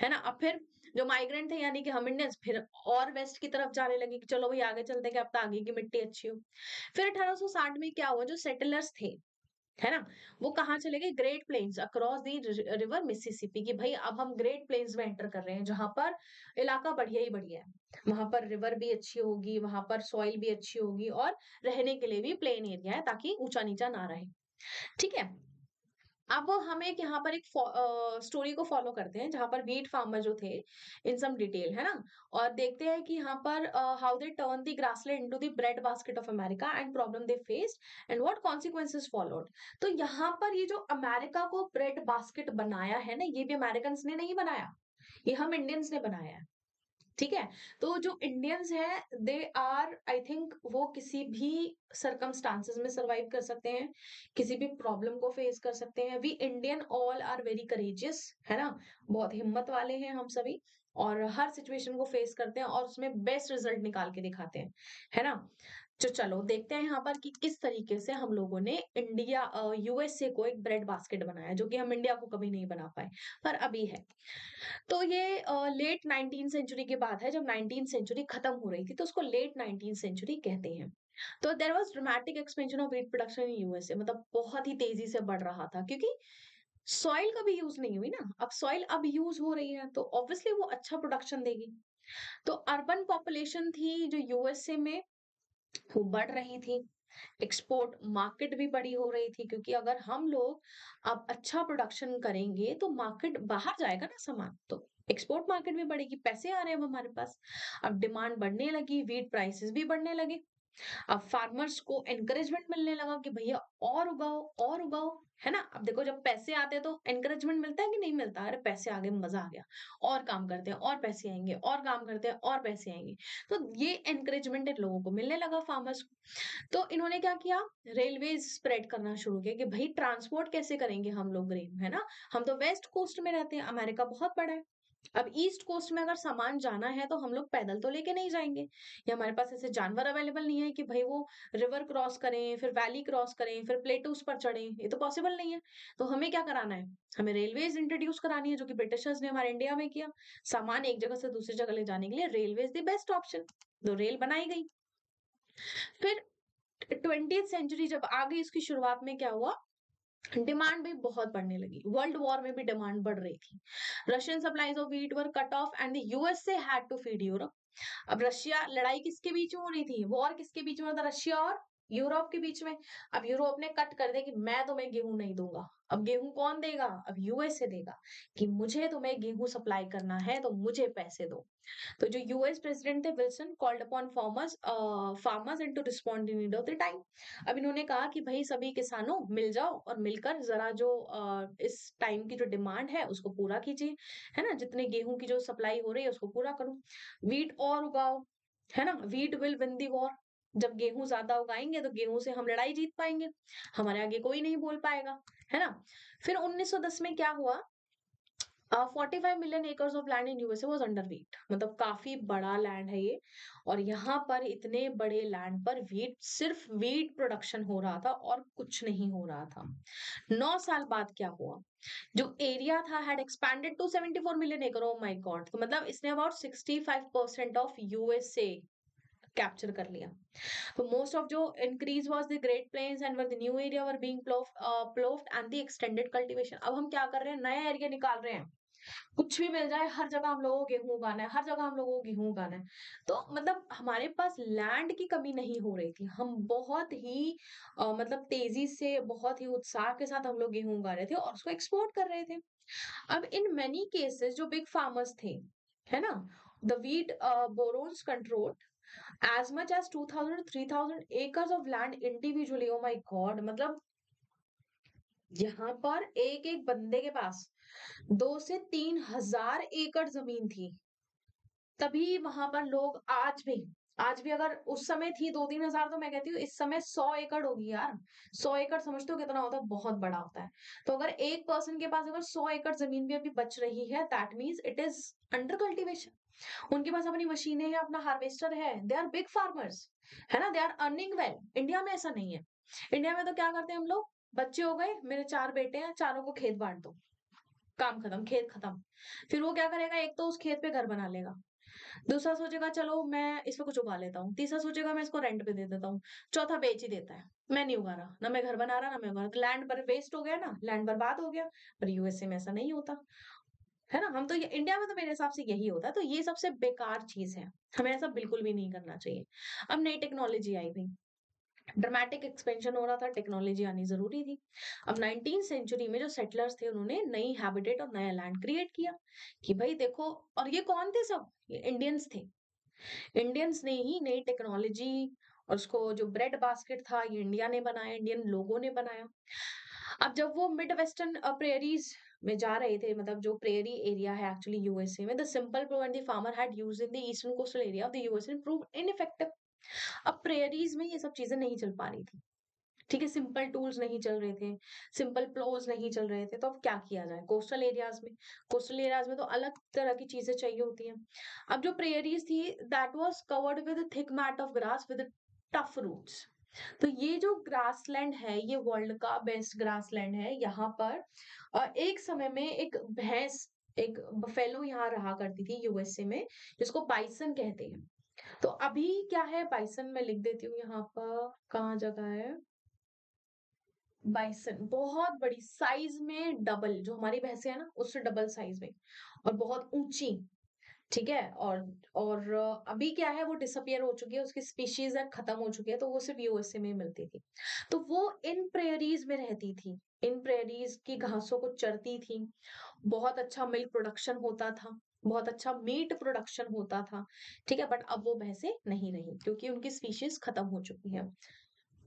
है ना? अब फिर जो माइग्रेंट थे, यानी कि हम इंडियंस फिर और वेस्ट की तरफ़ जाने लगे कि चलो भाई, आगे चलते कि अब तो आगे की मिट्टी अच्छी हो। फिर 1860 में क्या हुआ, जो सेटलर्स थे, है ना, वो कहाँ चले गए? Great plains across the river Mississippi की भाई, अब हम ग्रेट प्लेन्स में एंटर कर रहे हैं, जहाँ पर इलाका बढ़िया ही बढ़िया है। वहाँ पर रिवर भी अच्छी होगी, वहाँ पर सॉइल भी अच्छी होगी और रहने के लिए भी प्लेन एरिया है, ताकि ऊँचा नीचा ना रहे। ठीक है? अब हम एक यहाँ पर एक स्टोरी को फॉलो करते हैं, जहाँ पर वीट फार्मर जो थे इन सम डिटेल है ना? और देखते हैं कि यहाँ पर how they turn the grassland into the bread basket of America and problem they faced and what consequences followed तो यहाँ पर ये जो अमेरिका को ब्रेड बास्केट बनाया है ना, ये भी अमेरिकन ने नहीं बनाया? ये हम इंडियंस ने बनाया है। ठीक है? तो जो इंडियंस है दे आर आई थिंक वो किसी भी सरकमस्टांसिस में सरवाइव कर सकते हैं, किसी भी प्रॉब्लम को फेस कर सकते हैं। We Indian all are very courageous है ना? बहुत हिम्मत वाले हैं हम सभी और हर सिचुएशन को फेस करते हैं और उसमें बेस्ट रिज़ल्ट निकाल के दिखाते हैं, है ना? तो चलो, देखते हैं यहाँ पर कि किस तरीके से हम लोगों ने इंडिया यूएसए को एक ब्रेड बास्केट बनाया, जो कि हम इंडिया को कभी नहीं बना पाए, पर अभी है। तो ये लेट नाइनटीन सेंचुरी के बाद है, जब नाइनटीन सेंचुरी खत्म हो रही थी तो उसको लेट नाइनटीन सेंचुरी कहते हैं। तो there was dramatic expansion of wheat production in USA मतलब बहुत ही तेज़ी से बढ़ रहा था, क्योंकि सॉइल का भी यूज़ नहीं हुई ना। अब सॉइल अब यूज़ हो रही है तो ऑब्वियसली वो अच्छा प्रोडक्शन देगी। तो अर्बन पॉपुलेशन थी जो यूएसए में वो बढ़ रही थी। एक्सपोर्ट मार्केट भी बड़ी हो रही थी क्योंकि अगर हम लोग अब अच्छा प्रोडक्शन करेंगे तो मार्केट बाहर जाएगा ना सामान। तो एक्सपोर्ट मार्केट भी बढ़ेगी, पैसे आ रहे हैं अब हमारे पास। अब डिमांड बढ़ने लगी वीट प्राइसेस भी बढ़ने लगे। अब फार्मर्स को एनकरेजमेंट मिलने लगा कि भैया और उगाओ और उगाओ, है ना? अब देखो जब पैसे आते तो एनकरेजमेंट मिलता है कि नहीं मिलता? अरे पैसे आ गए मज़ा आ गया। और काम करते हैं, और पैसे आएँगे, और काम करते हैं, और पैसे आएँगे। तो ये एनकरेजमेंट लोगों को मिलने लगा फार्मर्स को। तो इन्होंने क्या किया? रेलवे स्प्रेड करना शुरू किया कि भाई ट्रांसपोर्ट कैसे करेंगे हम लोग ग्रेन है ना? हम तो वेस्ट कोस्ट में रहते हैं अमेरिका बहुत बड़ा है। अब ईस्ट कोस्ट में अगर सामान जाना है तो हम लोग पैदल तो लेके नहीं जाएँगे। या हमारे पास ऐसे जानवर अवेलेबल नहीं है कि भाई वो रिवर क्रॉस करें, फिर वैली क्रॉस करें, फिर प्लेटूस पर चढ़ें, ये तो पॉसिबल नहीं है। तो हमें क्या कराना है? हमें रेलवेज इंट्रोड्यूस करानी है जो कि ब्रिटिशर्स ने हमारे इंडिया में किया। सामान एक जगह से दूसरी जगह ले जाने के लिए रेलवे द बेस्ट ऑप्शन। तो रेल बनाई गई। फिर ट्वेंटी सेंचुरी जब आ गई उसकी शुरुआत में क्या हुआ? डिमांड भी बहुत बढ़ने लगी। वर्ल्ड वॉर में भी डिमांड बढ़ रही थी। Russian supplies of wheat were cut off and USA had to feed Europe. अब रशिया लड़ाई किसके बीच में हो रही थी? वॉर किसके बीच में था? रशिया और यूरोप के बीच में। अब यूरोप ने कट कर दिया कि मैं तुम्हें गेहूँ नहीं दूँगा। अब गेहूँ कौन देगा? अब यूएसए देगा कि मुझे तुम्हें गेहूँ सप्लाई करना है तो मुझे पैसे दो। तो जो यूएस प्रेसिडेंट थे Wilson called upon farmers farmers and to respond in of the time अब इन्होंने कहा कि भाई सभी किसानों मिल जाओ और मिलकर जरा जो uh, इस टाइम की जो डिमांड है उसको पूरा कीजिए। है ना? जितने गेहूँ की जो सप्लाई हो रही है उसको पूरा करो। वीट और उगाओ। है ना? Wheat will win the war जब गेहूँ ज़्यादा उगाएँगे तो गेहूँ से हम लड़ाई जीत पाएँगे। हमारे आगे कोई नहीं बोल पाएगा, है ना? फिर 1910 में क्या हुआ? Forty five million acres of land in USA was under wheat मतलब काफ़ी बड़ा लैंड है ये। और यहाँ पर इतने बड़े लैंड पर वीट सिर्फ़ वीट प्रोडक्शन हो रहा था और कुछ नहीं हो रहा था। नौ साल बाद क्या हुआ? जो एरिया था had expanded to 74 million acre of my god तो मतलब इसने about 65 percent of USA capture कर लिया। तो मोस्ट ऑफ़ जो increase was the great plains and were new area were being ploughed and the extended cultivation अब हम क्या कर रहे हैं? नया एरिया निकाल रहे हैं। कुछ भी मिल जाए हर जगह हम लोगों को गेहूँ उगाना है हर जगह हम लोगों को गेहूँ उगाना है। तो मतलब हमारे पास लैंड की कमी नहीं हो रही थी। हम बहुत ही आ, मतलब तेज़ी से बहुत ही उत्साह के साथ हम लोग गेहूँ उगा रहे थे और उसको एक्सपोर्ट कर रहे थे। अब इन मेनी केसेस जो बिग फार्मर्स थे है ना? The wheat barons control as much as 2000 3000 acres of land individually oh my god मतलब यहाँ पर एक एक बंदे के पास दो से तीन हज़ार एकड़ ज़मीन थी, तभी वहाँ पर लोग आज भी आज भी अगर उस समय थी दो तीन हज़ार तो मैं कहती हूँ इस समय सौ एकड़ होगी यार, सौ एकड़ समझते हो कितना होता है? बहुत बड़ा होता है। तो अगर एक पर्सन के पास अगर सौ एकड़ ज़मीन भी अभी बच रही है that means it is under cultivation उनके पास अपनी मशीनें हैं अपना हार्वेस्टर है। दे आर बिग फार्मर्स है ना? They are earning well India में ऐसा नहीं है। इंडिया में तो क्या करते हैं हम लोग? बच्चे हो गए, मेरे चार बेटे हैं, चारों को खेत बांट दो। काम खत्म, खेत खत्म। फिर वो क्या करेगा? एक तो उस खेत पे घर बना लेगा। दूसरा सोचेगा, चलो, मैं इस इसमें कुछ उगा लेता हूँ। तीसरा सोचेगा, मैं इसको रेंट पे दे देता हूँ। चौथा, बेच ही देता है। मैं नहीं उगा रहा। ना मैं घर बना रहा, ना मैं उगा रहा। लैंड पर वेस्ट हो गया ना? लैंड बर्बाद हो गया। पर यूएसए में ऐसा नहीं होता। है ना? हम तो ये इंडिया में तो मेरे हिसाब से यही होता है। तो ये सबसे बेकार चीज़ है। हमें ऐसा बिल्कुल भी नहीं करना चाहिए। अब नई टेक्नोलॉजी आई थी। ड्रामेटिक एक्सपेंशन हो रहा था, टेक्नोलॉजी आनी ज़रूरी थी। अब नाइनटीन सेंचुरी में जो सेटलर्स थे, उन्होंने नई हैबिटेट और नया लैंड क्रिएट किया कि भाई देखो, और ये कौन थे सब? ये इंडियंस थे। इंडियंस ने ही नई टेक्नोलॉजी और उसको जो ब्रेड बास्केट था, ये इंडिया ने बनाया इंडियन लोगों ने बनाया। अब जब वो मिड वेस्टर्न प्रेयरीज में जा रहे थे मतलब जो प्रेयरी एरिया है एक्चुअली यूएसए में the simple plough and the farmer had used in the eastern coastal area of the USA prove ineffective अब प्रेयरीज में ये सब चीज़ें नहीं चल पा रही थी। ठीक है सिंपल टूल्स नहीं चल रहे थे सिंपल प्लोज नहीं चल रहे थे तो अब क्या किया जाए कोस्टल एरियाज़ में? कोस्टल एरियाज़ में तो अलग तरह की चीज़ें चाहिए होती हैं। अब जो प्रेयरीज थी that was covered with thick mat of grass with tough roots तो ये जो ग्रासलैंड है, ये वर्ल्ड का बेस्ट ग्रासलैंड है यहाँ पर। एक समय में एक भैंस, एक बफेलो यहाँ रहा करती थी यूएसए में, जिसको बाइसन कहते हैं। तो अभी क्या है? बाइसन में लिख देती हूँ यहाँ पर। कहा जगह है? बाइसन बहुत बड़ी साइज़ में डबल जो हमारी भैंसे है ना उससे डबल साइज़ में। और बहुत ऊँची ठीक है? और और अभी क्या है वो डिसअपियर हो चुकी है उसकी स्पीशीज है खत्म हो चुकी है तो वो सिर्फ़ यूएसए में मिलती थी। तो वो इन प्रेयरीज में रहती थी इन प्रेयरीज की घासों को चरती थी। बहुत अच्छा मिल्क प्रोडक्शन होता था बहुत अच्छा मीट प्रोडक्शन होता था ठीक है बट अब वो भैंसे नहीं रही क्योंकि उनकी स्पीशीज खत्म हो चुकी है।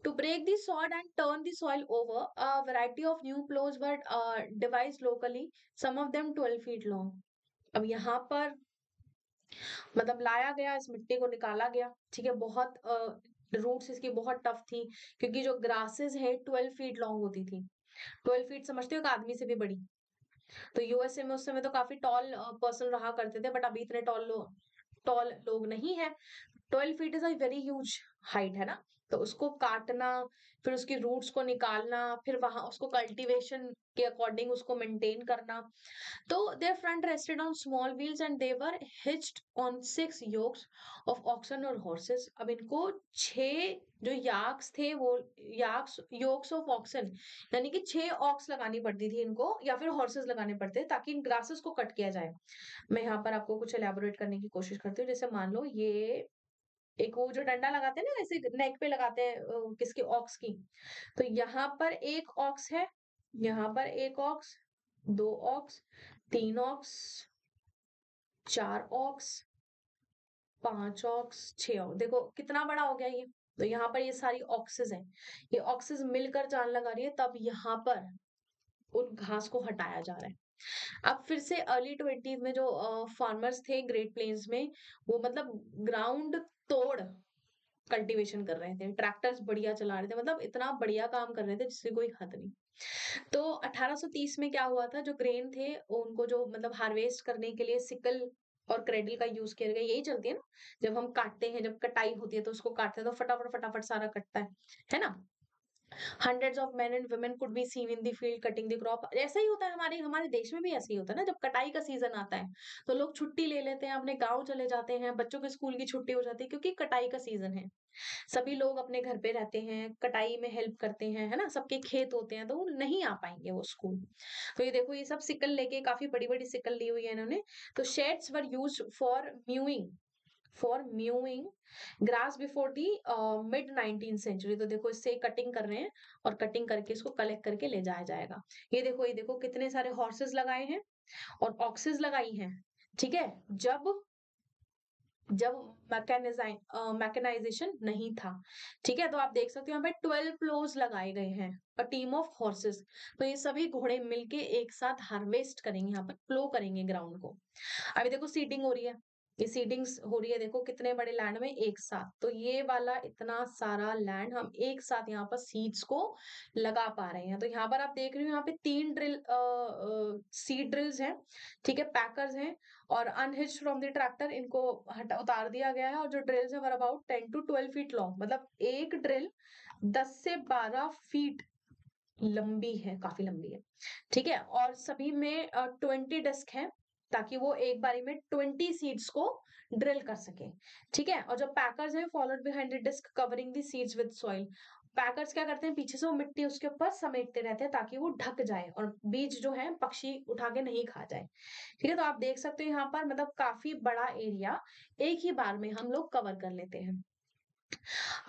To break the sod and turn the soil over, a variety of new plows were uh, devised locally, some of them 12 feet long. अब यहाँ पर मतलब लाया गया, इस मिट्टी को निकाला गया, ठीक है? बहुत रूट्स इसकी बहुत टफ थी, क्योंकि जो ग्रासेस है 12 फीट लॉन्ग होती थी। 12 फीट समझते हो? एक आदमी से भी बड़ी। तो यूएसए में, उस समय तो काफ़ी टॉल पर्सन रहा करते थे बट अभी इतने टॉल लोग टॉल लोग नहीं है। Twelve feet is a very huge height है ना? तो उसको काटना, फिर उसकी रूट्स को निकालना, फिर वहाँ उसको कल्टीवेशन के अकॉर्डिंग उसको मेंटेन करना। तो their front rested on small wheels and they were hitched on six yokes of oxen और हॉर्सेस अब इनको छह जो याक्स थे वो याक्स योक्स ऑफ़ ऑक्सन यानी कि छह ऑक्स लगानी पड़ती थी इनको, या फिर हॉर्सेस लगाने पड़ते, ताकि इन ग्रासेस को कट किया जाए। मैं यहाँ पर आपको कुछ एलेबोरेट करने की कोशिश करती हूँ। जैसे मान लो ये एक वो जो डंडा लगाते हैं ना, ऐसे नेक पे लगाते हैं किसके, ऑक्स की। तो यहाँ पर एक ऑक्स है, यहाँ पर एक ऑक्स, दो ऑक्स, तीन ऑक्स, चार ऑक्स, पाँच ऑक्स, छह ऑक्स। देखो, कितना बड़ा हो गया ये। तो यहाँ पर ये सारी ऑक्सेस हैं। ये ऑक्सेस मिलकर जान लगा रही है, तब यहाँ पर उन घास को हटाया जा रहा है। अब फिर से अर्ली ट्वेंटीज में जो फार्मर्स थे ग्रेट प्लेन्स में, वो मतलब ग्राउंड तोड़ कल्टीवेशन कर रहे थे। ट्रैक्टर्स बढ़िया चला रहे थे। मतलब इतना बढ़िया काम कर रहे थे जिससे कोई हद नहीं। तो 1830 में क्या हुआ था? जो ग्रेन थे, उनको जो मतलब हार्वेस्ट करने के लिए सिकल और क्रेडल का यूज़ किया गया, यही चलती है ना? जब हम काटते हैं, जब कटाई होती है तो उसको काटते हैं तो फटाफट फटाफट सारा कटता है। है ना? Hundreds of men and women could be seen in the field cutting the crop ऐसा ही होता है हमारे हमारे देश में भी ऐसा ही होता है ना, जब कटाई का सीज़न आता है तो लोग छुट्टी ले लेते हैं, अपने गाँव चले जाते हैं, बच्चों के स्कूल की छुट्टी हो जाती है, क्योंकि कटाई का सीज़न है। सभी लोग अपने घर पे रहते हैं, कटाई में हेल्प करते हैं, है ना, सबके खेत होते हैं तो वो नहीं आ पाएँगे वो स्कूल तो ये देखो, ये सब सिकल लेके काफ़ी बड़ी बड़ी सिकल ली हुई है इन्होंने। तो scythes were use for mowing for mowing grass before the mid nineteen century तो देखो इससे कटिंग कर रहे हैं और कटिंग करके इसको कलेक्ट करके ले जाया जाएगा। ये देखो ये देखो कितने सारे हॉर्सेस लगाए हैं और ऑक्सेस लगाई हैं ठीक है? जब जब मैकेनाइजेशन uh, नहीं था ठीक है? तो आप देख सकते हो यहाँ पे ट्वेल्व प्लोज लगाए गए हैं अ टीम ऑफ़ हॉर्सेस तो ये सभी घोड़े मिलके एक साथ हार्वेस्ट करेंगे यहाँ पर प्लो करेंगे ग्राउंड को। अभी देखो सीटिंग हो रही है। ये सीडिंग्स हो रही है देखो कितने बड़े लैंड में एक साथ तो ये वाला इतना सारा लैंड हम एक साथ यहाँ पर सीड्स को लगा पा रहे हैं तो यहाँ पर आप देख रहे हो यहाँ पे तीन ड्रिल सीड ड्रिल्स हैं ठीक है पैकर्स हैं और अनहिच फ्रॉम द ट्रैक्टर इनको हटा उतार दिया गया है और जो ड्रिल्स है were about ten to twelve feet long मतलब एक ड्रिल दस से बारह फीट लंबी है, काफ़ी लंबी है। ठीक है? और सभी में ट्वेंटी 20 डेस्क हैं, ताकि वो एक बारी में 20 सीड्स को ड्रिल कर सकें। ठीक है? और जो पैकर्स हैं followed behind disc covering the seeds with soil. Packers क्या करते हैं पीछे से वो मिट्टी उसके ऊपर समेटते रहते हैं ताकि वो ढक जाए और बीज जो है, पक्षी उठा के नहीं खा जाए। ठीक है? तो आप देख सकते हो यहाँ पर मतलब काफ़ी बड़ा एरिया एक ही बार में हम लोग कवर कर लेते हैं।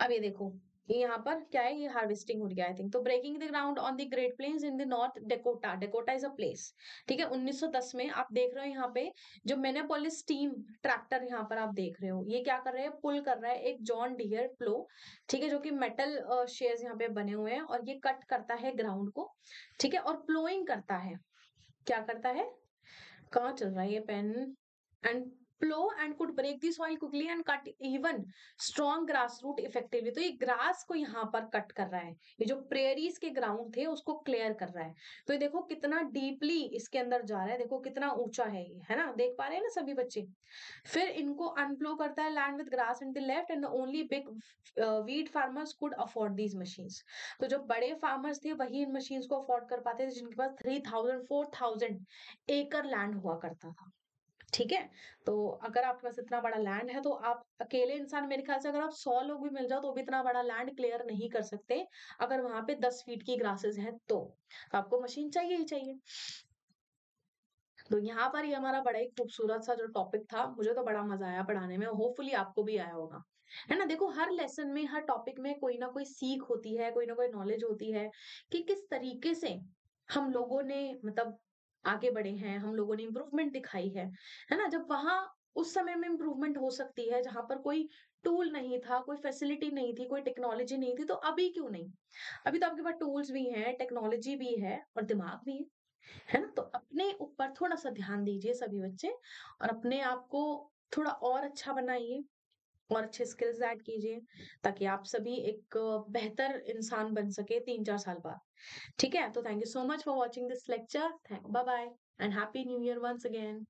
अब ये देखो ये यहाँ पर क्या है, ये हार्वेस्टिंग हो है आई थिंक तो breaking the ground on the great plains in the North Dakota Dakota is a place ठीक है 1910 में आप देख रहे हो यहाँ पे जो मेनेपोलिस स्टीम ट्रैक्टर यहाँ पर आप देख रहे हो, ये क्या कर रहे हैं पुल कर रहा है एक जॉन डियर प्लो ठीक है, जो कि मेटल शेयर यहाँ पे बने हुए हैं और ये कट करता है ग्राउंड को, ठीक है, और प्लोइंग करता है। क्या करता है? कहाँ चल रहा है ये pen and plow and could break the soil quickly and cut even strong grass root effectively. तो ये ग्रास को यहाँ पर कट कर रहा है। ये जो प्रेरीज के ग्राउंड थे, उसको क्लियर कर रहा है। तो ये देखो कितना डीपली इसके अंदर जा रहा है। देखो कितना ऊँचा है ये, है ना? देख पा रहे हैं ना सभी बच्चे? फिर इनको अनप्लो करता है land with grass in the left and only big wheat farmers could afford these machines तो जो बड़े फार्मर्स थे, वही इन मशीन्स को अफोर्ड कर पाते थे, जिनके पास three thousand four thousand acre land हुआ करता था। ठीक है? तो अगर आपके पास इतना बड़ा लैंड है तो आप अकेले इंसान मेरे ख्याल से अगर आप सौ लोग भी मिल जाओ तो भी इतना बड़ा लैंड क्लियर नहीं कर सकते अगर वहाँ पे दस फीट की ग्रासेस है तो, तो आपको मशीन चाहिए ही चाहिए। तो यहाँ पर ही हमारा बड़ा ही खूबसूरत सा जो टॉपिक था मुझे तो बड़ा मज़ा आया पढ़ाने में होपफुली आपको भी आया होगा। है ना? देखो हर लेसन में हर टॉपिक में कोई ना कोई सीख होती है कोई ना कोई नॉलेज होती है कि किस तरीके से हम लोगों ने मतलब आगे बढ़े हैं, हम लोगों ने इम्प्रूवमेंट दिखाई है। है ना? जब वहाँ उस समय में इम्प्रूवमेंट हो सकती है, जहाँ पर कोई टूल नहीं था, कोई फैसिलिटी नहीं थी, कोई टेक्नोलॉजी नहीं थी तो अभी क्यों नहीं? अभी तो आपके पास टूल्स भी हैं टेक्नोलॉजी भी है और दिमाग भी है। है ना? तो अपने ऊपर थोड़ा सा ध्यान दीजिए सभी बच्चे और अपने आप को थोड़ा और अच्छा बनाइए और अच्छे स्किल्स ऐड कीजिए, ताकि आप सभी एक बेहतर इंसान बन सके तीन चार साल बाद। ठीक है तो thank you so much for watching this lecture bye bye and happy new year once again